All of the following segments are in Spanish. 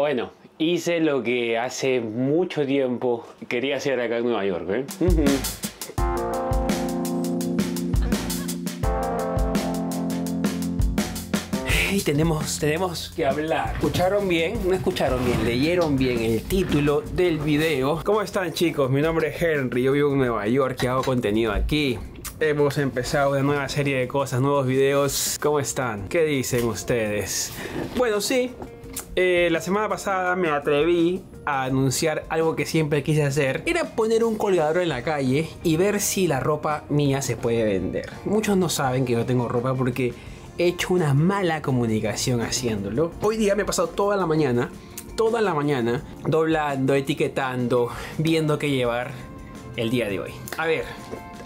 Bueno, hice lo que hace mucho tiempo quería hacer acá en Nueva York. ¿eh? Tenemos, tenemos que hablar. ¿Escucharon bien? No escucharon bien, leyeron bien el título del video. ¿Cómo están chicos? Mi nombre es Henry, yo vivo en Nueva York y hago contenido aquí. Hemos empezado una nueva serie de cosas, nuevos videos. ¿Cómo están? ¿Qué dicen ustedes? Bueno, sí. Eh, la semana pasada me atreví a anunciar algo que siempre quise hacer. Era poner un colgador en la calle y ver si la ropa mía se puede vender. Muchos no saben que yo tengo ropa porque he hecho una mala comunicación haciéndolo. Hoy día me he pasado toda la mañana, toda la mañana, doblando, etiquetando, viendo qué llevar el día de hoy. A ver,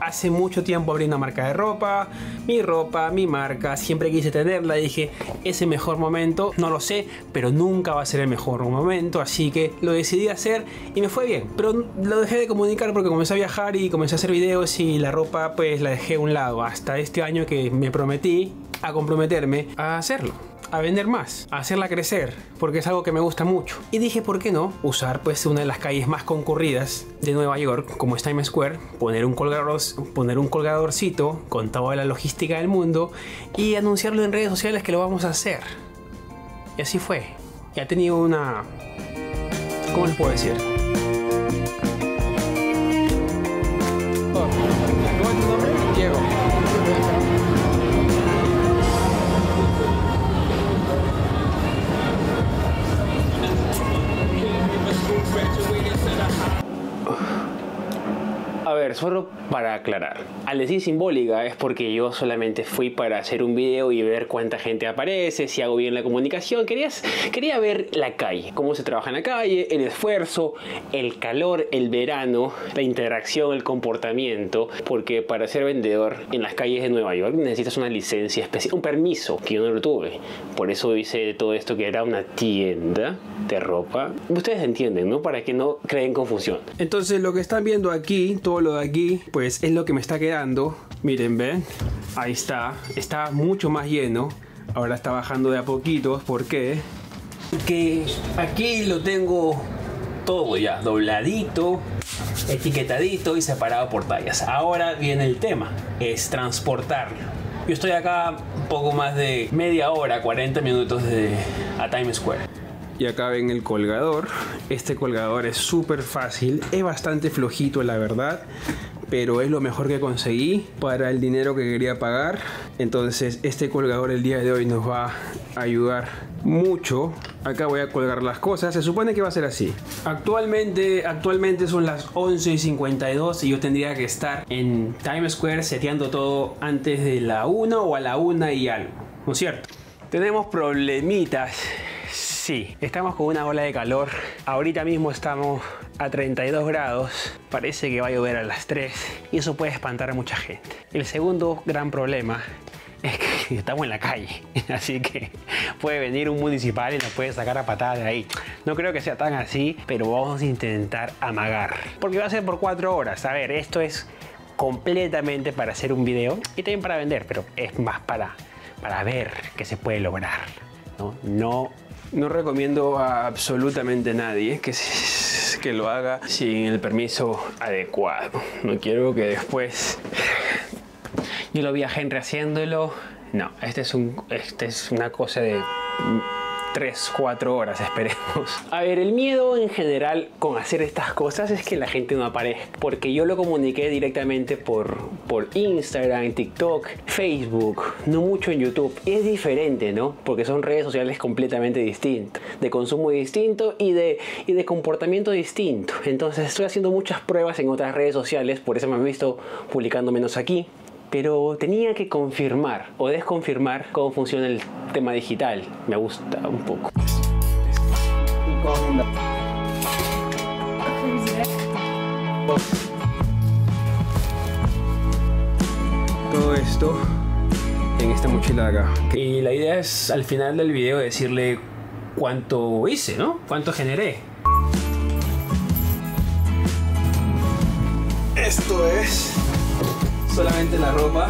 hace mucho tiempo abrí una marca de ropa, mi ropa, mi marca, siempre quise tenerla, dije, es el mejor momento, no lo sé, pero nunca va a ser el mejor momento, así que lo decidí hacer y me fue bien, pero lo dejé de comunicar porque comencé a viajar y comencé a hacer videos y la ropa pues la dejé a un lado hasta este año que me prometí a comprometerme a hacerlo a vender más, a hacerla crecer, porque es algo que me gusta mucho. Y dije, ¿por qué no? Usar pues una de las calles más concurridas de Nueva York, como es Times Square, poner un, colgador, poner un colgadorcito con toda la logística del mundo y anunciarlo en redes sociales que lo vamos a hacer. Y así fue. Y ha tenido una... ¿Cómo les puedo decir? Ver, solo para aclarar. Al decir simbólica es porque yo solamente fui para hacer un video y ver cuánta gente aparece, si hago bien la comunicación. Quería, quería ver la calle, cómo se trabaja en la calle, el esfuerzo, el calor, el verano, la interacción, el comportamiento. Porque para ser vendedor en las calles de Nueva York necesitas una licencia especial, un permiso que yo no lo tuve. Por eso hice todo esto que era una tienda de ropa. Ustedes entienden, ¿no? Para que no creen confusión. Entonces lo que están viendo aquí, todo lo aquí, pues es lo que me está quedando. Miren, ven, ahí está, está mucho más lleno. Ahora está bajando de a poquitos, ¿por qué? Que aquí lo tengo todo ya, dobladito, etiquetadito y separado por tallas. Ahora viene el tema, es transportarlo. Yo estoy acá poco más de media hora, 40 minutos de, a Times Square. Y acá ven el colgador. Este colgador es súper fácil. Es bastante flojito la verdad. Pero es lo mejor que conseguí para el dinero que quería pagar. Entonces este colgador el día de hoy nos va a ayudar mucho. Acá voy a colgar las cosas. Se supone que va a ser así. Actualmente, actualmente son las 11 y 52 y yo tendría que estar en Times Square seteando todo antes de la 1 o a la 1 y algo. ¿No es cierto? Tenemos problemitas Sí, estamos con una ola de calor. Ahorita mismo estamos a 32 grados. Parece que va a llover a las 3 y eso puede espantar a mucha gente. El segundo gran problema es que estamos en la calle, así que puede venir un municipal y nos puede sacar a patada de ahí. No creo que sea tan así, pero vamos a intentar amagar. Porque va a ser por 4 horas. A ver, esto es completamente para hacer un video y también para vender, pero es más para, para ver qué se puede lograr. No, no no recomiendo a absolutamente nadie que, que lo haga sin el permiso adecuado. No quiero que después... Yo lo vi a Henry haciéndolo. No, este es, un, este es una cosa de 3, 4 horas, esperemos. A ver, el miedo en general con hacer estas cosas es que la gente no aparezca. Porque yo lo comuniqué directamente por, por Instagram, TikTok, Facebook, no mucho en YouTube. Es diferente, ¿no? Porque son redes sociales completamente distintas. De consumo distinto y de, y de comportamiento distinto. Entonces estoy haciendo muchas pruebas en otras redes sociales. Por eso me han visto publicando menos aquí pero tenía que confirmar o desconfirmar cómo funciona el tema digital. Me gusta un poco. Todo esto en esta mochila de acá. Y la idea es al final del video decirle cuánto hice, ¿no? Cuánto generé. Esto es solamente la ropa.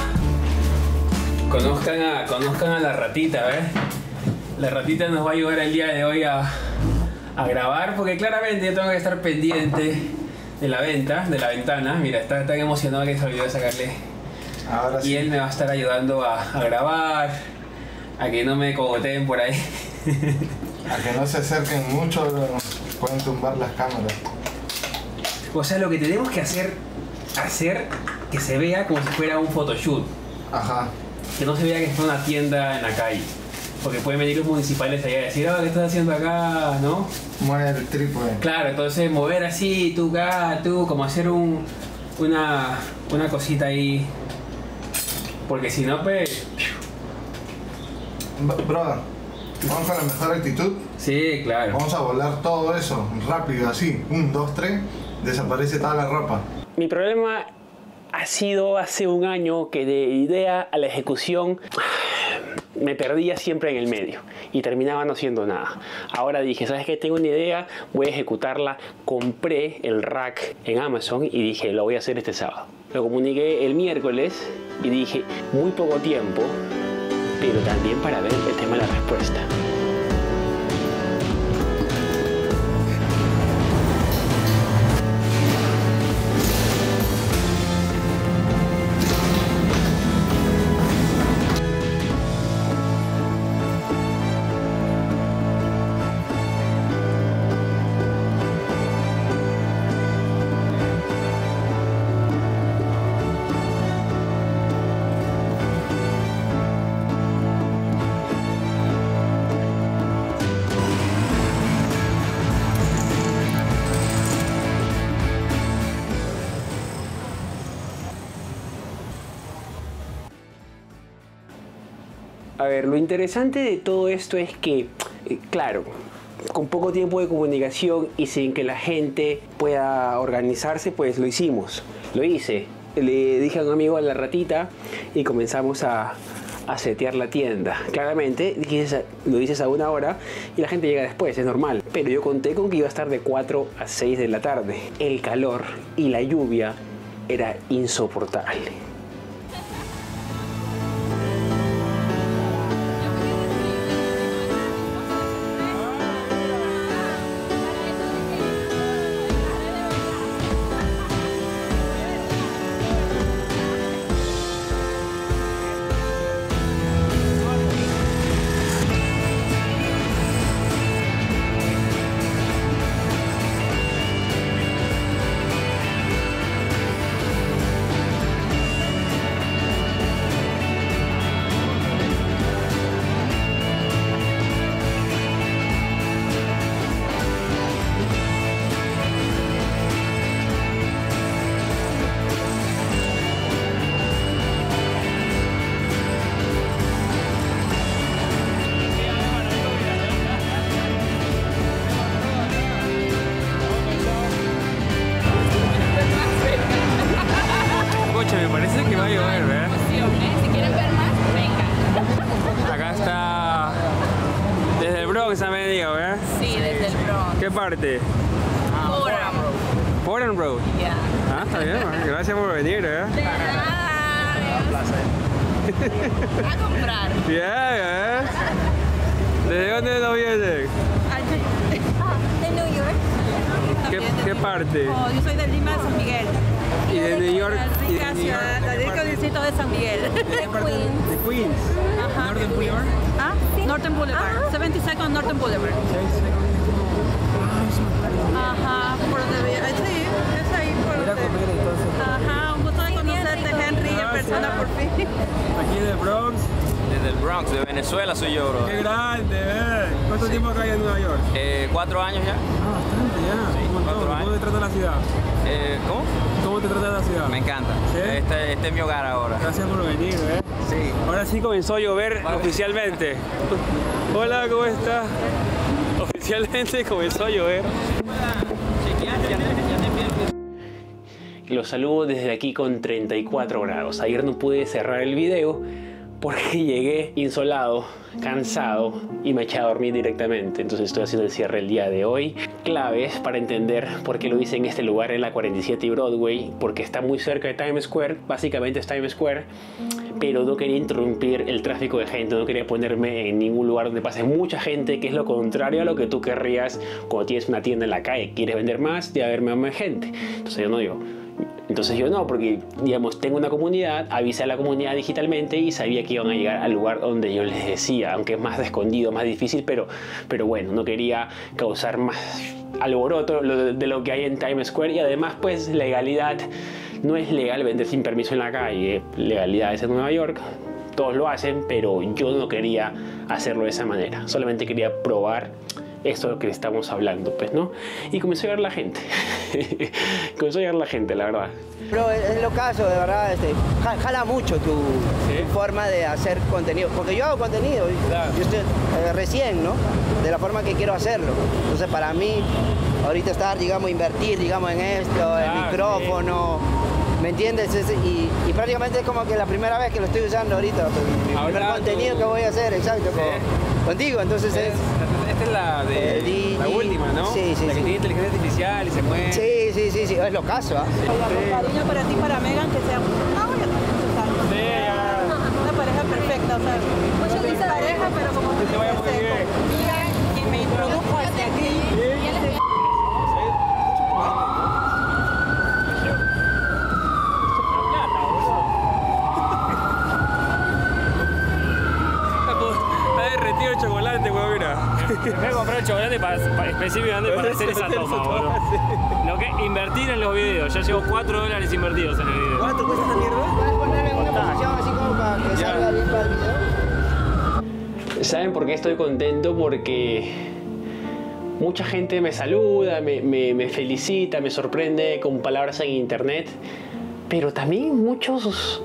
Conozcan a, conozcan a la ratita, ¿ves? La ratita nos va a ayudar el día de hoy a, a grabar porque claramente yo tengo que estar pendiente de la venta, de la ventana. Mira, está tan emocionado que se olvidó de sacarle. Ahora Y sí. él me va a estar ayudando a, a grabar, a que no me cogoteen por ahí. A que no se acerquen mucho, pueden tumbar las cámaras. O sea, lo que tenemos que hacer, hacer que se vea como si fuera un photoshoot. Ajá. Que no se vea que es una tienda en la calle. Porque pueden venir los municipales allá a decir, ah, ¿qué estás haciendo acá? ¿No? Mueve el trípode. Claro, entonces mover así, tú acá, tú, como hacer un, una, una cosita ahí. Porque si no, pues. Brother, vamos con la mejor actitud. Sí, claro. Vamos a volar todo eso rápido, así. Un, dos, tres. Desaparece toda la ropa. Mi problema ha sido hace un año que de idea a la ejecución me perdía siempre en el medio y terminaba no haciendo nada. Ahora dije, ¿sabes qué? Tengo una idea, voy a ejecutarla. Compré el rack en Amazon y dije, lo voy a hacer este sábado. Lo comuniqué el miércoles y dije, muy poco tiempo, pero también para ver el tema de la respuesta. A ver, lo interesante de todo esto es que, eh, claro, con poco tiempo de comunicación y sin que la gente pueda organizarse, pues lo hicimos. Lo hice. Le dije a un amigo a la ratita y comenzamos a, a setear la tienda. Claramente, lo dices a una hora y la gente llega después, es normal. Pero yo conté con que iba a estar de 4 a 6 de la tarde. El calor y la lluvia era insoportable. Bronx. ¿Qué parte? Forum. Portland Road. Ya. Ah, está bien, man. gracias por venir, ¿verdad? De nada. A comprar. Bien, ¿eh? ¿Desde dónde nos vienen? de New York. ¿Qué, qué parte? Oh, yo soy de Lima, San Miguel. Y de New York. La y de ciudad, distrito de San Miguel. De Queens. Ajá. Northern Boulevard. Ah, Norton Boulevard. 72nd Norton Boulevard. Ajá, por donde ah, Sí, es ahí por donde. Ajá, un gusto de conocerte, Henry, en persona por fin. Aquí del Bronx. Desde el Bronx, de Venezuela soy yo, bro. Qué grande, ¿eh? ¿Cuánto tiempo acá en Nueva York? Eh, cuatro años ya. Ah, bastante ya. Sí, cuatro años. ¿Cómo te trata la ciudad? Eh, ¿Cómo? ¿Cómo te trata la ciudad? Me encanta. ¿Sí? Este, este es mi hogar ahora. Gracias por venir, ¿eh? Sí. Ahora sí comenzó a llover oficialmente. Hola, ¿cómo estás? Oficialmente comenzó a llover. Los saludo desde aquí con 34 grados. Ayer no pude cerrar el video porque llegué insolado, cansado y me eché a dormir directamente. Entonces estoy haciendo el cierre el día de hoy. claves para entender por qué lo hice en este lugar en la 47 y Broadway, porque está muy cerca de Times Square, básicamente es Times Square, pero no quería interrumpir el tráfico de gente, no quería ponerme en ningún lugar donde pase mucha gente, que es lo contrario a lo que tú querrías cuando tienes una tienda en la calle, quieres vender más, de haber más gente. Entonces yo no digo, entonces yo no, porque digamos, tengo una comunidad, avisé a la comunidad digitalmente y sabía que iban a llegar al lugar donde yo les decía, aunque es más escondido, más difícil, pero, pero bueno, no quería causar más alboroto de lo que hay en Times Square. Y además pues legalidad, no es legal vender sin permiso en la calle, legalidad es en Nueva York, todos lo hacen, pero yo no quería hacerlo de esa manera, solamente quería probar esto que estamos hablando, pues, ¿no? Y comenzó a llegar la gente. comenzó a llegar la gente, la verdad. Pero es lo caso, de verdad, este, jala mucho tu, forma de hacer contenido. Porque yo hago contenido, yo estoy eh, recién, ¿no? De la forma que quiero hacerlo. Entonces, para mí, ahorita estar, digamos, invertir, digamos, en esto, el micrófono. ¿Me entiendes? y, prácticamente es como que la primera vez que lo estoy usando ahorita. El contenido que voy a hacer, exacto. Contigo, entonces es esta es la de eh, la última, ¿no? Sí, sí. La que tiene inteligencia artificial y se mueve. Sí, sí, sí, sí. Es lo caso, ¿ah? ¿eh? Cariño para ti, para Megan, que sea bueno, sí, ya. una pareja perfecta, o sea, muchas pareja, pero como que te vaya muy bien. Quien me introdujo hacia aquí. Está derretido el chocolate, weón, mira. Me compré el chocolate para, específicamente para hacer esa toma, boludo. Lo que invertir en los videos. Ya llevo 4 dólares invertidos en el video. ¿Cuánto cuesta esta mierda? ¿Puedes ponerle en una posición así como para que salga bien para el video? ¿Saben por qué estoy contento? Porque mucha gente me saluda, me, me, me felicita, me sorprende con palabras en internet, pero también muchos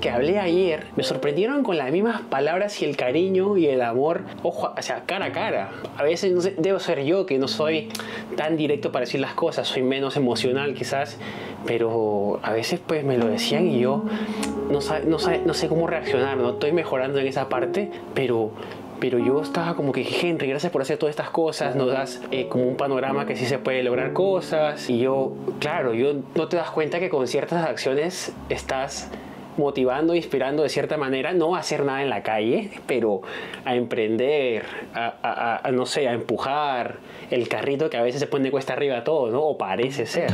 que hablé ayer me sorprendieron con las mismas palabras y el cariño y el amor, ojo, o sea, cara a cara. A veces no sé, debo ser yo que no soy tan directo para decir las cosas, soy menos emocional quizás, pero a veces pues me lo decían y yo no, sa- no, sa- no sé cómo reaccionar, no estoy mejorando en esa parte, pero pero yo estaba como que, Henry, gracias por hacer todas estas cosas, nos das eh, como un panorama que sí se puede lograr cosas. Y yo, claro, yo no te das cuenta que con ciertas acciones estás motivando, inspirando de cierta manera, no a hacer nada en la calle, pero a emprender, a, no sé, a empujar el carrito que a veces se pone cuesta arriba todo, ¿no? O parece ser.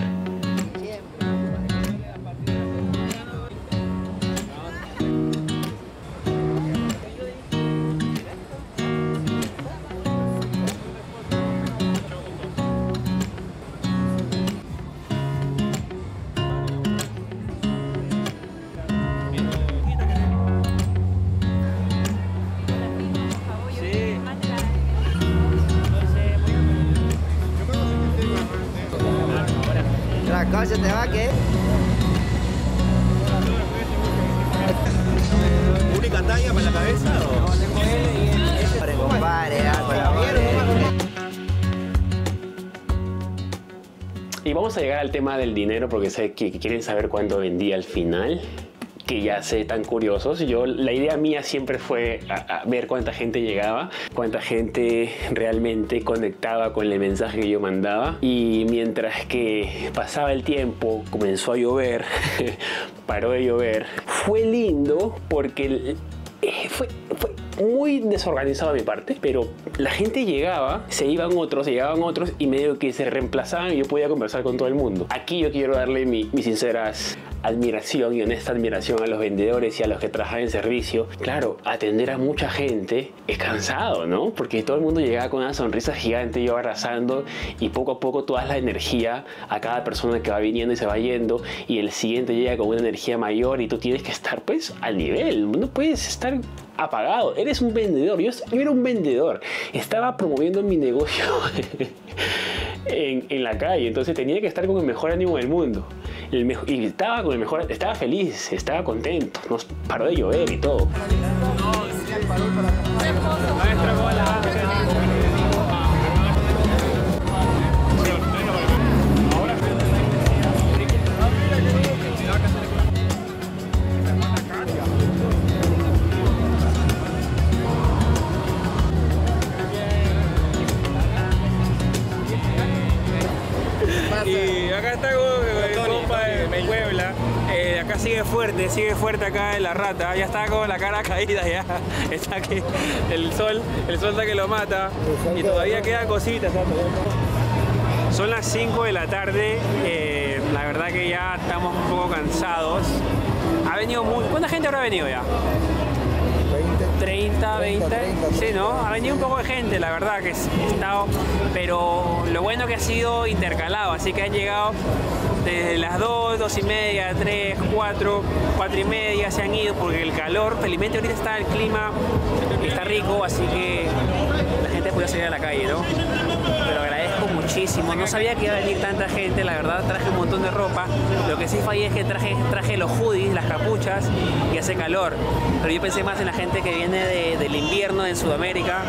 Te va que... ¿Única talla para la cabeza o...? Compadre, compadre, ah, con la mierda. Y vamos a llegar al tema del dinero porque sé que que quieren saber cuánto vendí al final. Que ya sé, tan curiosos. Yo, la idea mía siempre fue ver cuánta gente llegaba, cuánta gente realmente conectaba con el mensaje que yo mandaba. Y mientras que pasaba el tiempo, comenzó a llover, paró de llover. Fue lindo porque eh, fue, muy desorganizado de mi parte, pero la gente llegaba, se iban otros, se llegaban otros y medio que se reemplazaban y yo podía conversar con todo el mundo. Aquí yo quiero darle mi, mi sinceras admiración y honesta admiración a los vendedores y a los que trabajan en servicio. Claro, atender a mucha gente es cansado, ¿no? Porque todo el mundo llegaba con una sonrisa gigante, yo abrazando y poco a poco toda la energía a cada persona que va viniendo y se va yendo y el siguiente llega con una energía mayor y tú tienes que estar pues al nivel, no puedes estar apagado, eres un vendedor, yo, yo era un vendedor, estaba promoviendo mi negocio en, en la calle, entonces tenía que estar con el mejor ánimo del mundo. Y estaba con el mejor, estaba feliz, estaba contento, nos paró de llover y todo. Maestra, Eh, acá sigue fuerte, sigue fuerte acá en la rata. Ya está con la cara caída ya. Está que el sol, el sol está que lo mata. Y todavía quedan cositas. Son las 5 de la tarde. eh, la verdad que ya estamos un poco cansados. Ha venido muy. ¿Cuánta gente habrá venido ya? 30, 20. Sí, ¿no? Ha venido un poco de gente, la verdad, que he estado. Pero lo bueno que ha sido intercalado, así que han llegado desde las 2, 2 y media, 3, 4, 4 y media, se han ido porque el calor, felizmente ahorita está el clima, está rico, así que la gente puede salir a la calle, ¿no? Pero No sabía que iba a venir tanta gente, la verdad traje un montón de ropa. Lo que sí fallé es que traje, traje los hoodies, las capuchas y hace calor. Pero yo pensé más en la gente que viene de- del invierno en Sudamérica.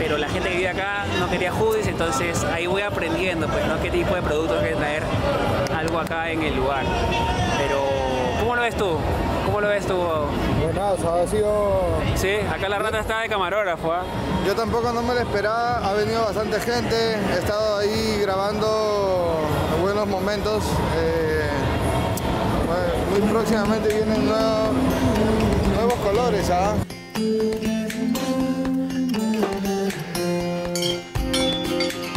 Pero la gente que vive acá no quería hoodies, entonces ahí voy aprendiendo, pues, ¿no? Qué tipo de productos hay que traer algo acá en el lugar. Pero, ¿cómo lo ves tú? ¿Cómo lo ves tú? Buenazo, ha sido... Sí, acá la rata está de camarógrafo, ¿ah? Yo tampoco no me lo esperaba, ha venido bastante gente, he estado ahí grabando buenos momentos. eh, bueno, muy próximamente vienen nuevos, nuevos colores, ¿ah?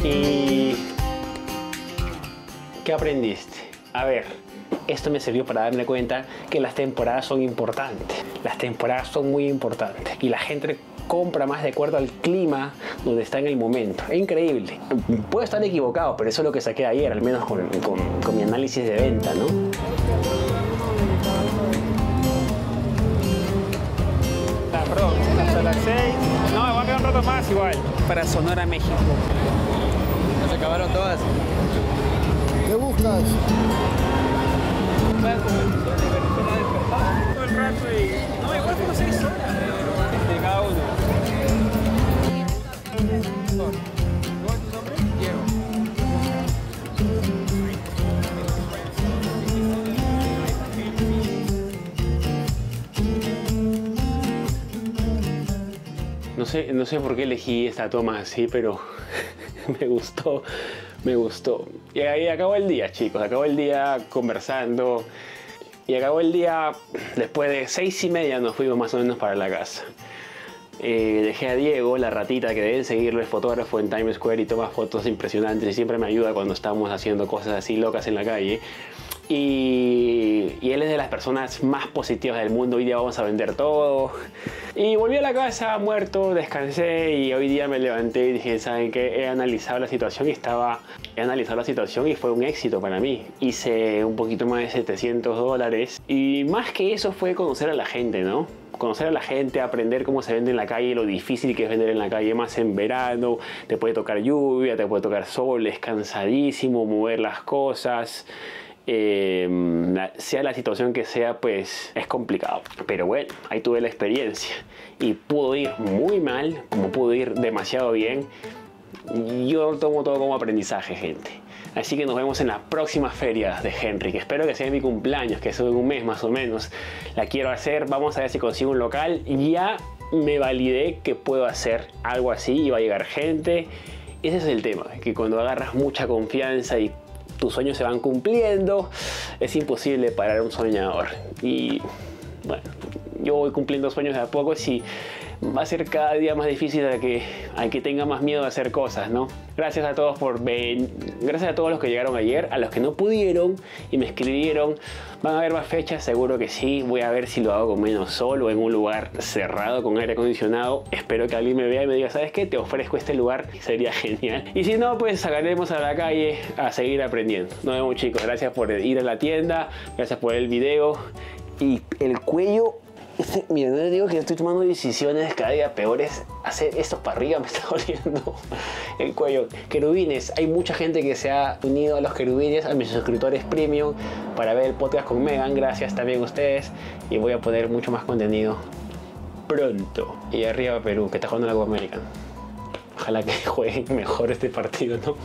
¿Y qué aprendiste? A ver, esto me sirvió para darme cuenta que las temporadas son importantes. Las temporadas son muy importantes. Y la gente compra más de acuerdo al clima donde está en el momento. Es increíble. Puedo estar equivocado, pero eso es lo que saqué ayer, al menos con, con- con mi análisis de venta, ¿no? Ah, perdón, hasta las 6. No, me voy a quedar un rato más igual. Para Sonora, México. Se acabaron todas. ¿Qué buscas? Todo el rato y. No, igual fueron 6 horas de, de cada uno. No sé, no sé por qué elegí esta toma así, pero me gustó, me gustó. Y ahí acabó el día, chicos, acabó el día conversando. Y acabó el día, después de seis y media nos fuimos más o menos para la casa. Eh, dejé a Diego, la ratita que deben seguirlo, es fotógrafo en Times Square y toma fotos impresionantes y siempre me ayuda cuando estamos haciendo cosas así locas en la calle. Y, y él es de las personas más positivas del mundo. Hoy día vamos a vender todo. Y volví a la casa muerto, descansé y hoy día me levanté y dije, ¿saben qué? He analizado la situación y estaba... He analizado la situación y fue un éxito para mí. Hice un poquito más de 700 dólares. Y más que eso fue conocer a la gente, ¿no? conocer a la gente, aprender cómo se vende en la calle, lo difícil que es vender en la calle, más en verano, te puede tocar lluvia, te puede tocar sol, es cansadísimo mover las cosas. Eh, sea la situación que sea, pues es complicado. Pero bueno, ahí tuve la experiencia. Y pudo ir muy mal, como pudo ir demasiado bien. Yo tomo todo como aprendizaje, gente. Así que nos vemos en la próxima feria de Henry, que espero que sea mi cumpleaños, que es en un mes más o menos. La quiero hacer, vamos a ver si consigo un local. Ya me validé que puedo hacer algo así y va a llegar gente. Ese es el tema, que cuando agarras mucha confianza y tus sueños se van cumpliendo, es imposible parar a un soñador. Y bueno, yo voy cumpliendo sueños de a poco y va a ser cada día más difícil a que, a que tenga más miedo de hacer cosas, ¿no? Gracias a todos por ven, gracias a todos los que llegaron ayer, a los que no pudieron y me escribieron. Van a haber más fechas, seguro que sí. Voy a ver si lo hago con menos sol o en un lugar cerrado con aire acondicionado. Espero que alguien me vea y me diga, ¿sabes qué? Te ofrezco este lugar. Sería genial. Y si no, pues sacaremos a la calle a seguir aprendiendo. Nos vemos chicos. Gracias por ir a la tienda. Gracias por el video. Y el cuello este, Mira, no les digo que estoy tomando decisiones cada día peores. Hacer esto para arriba me está doliendo el cuello. Querubines, hay mucha gente que se ha unido a los querubines, a mis suscriptores premium, para ver el podcast con Megan. Gracias también a ustedes. Y voy a poner mucho más contenido pronto. Y arriba Perú, que está jugando la Copa América. Ojalá que jueguen mejor este partido, ¿no?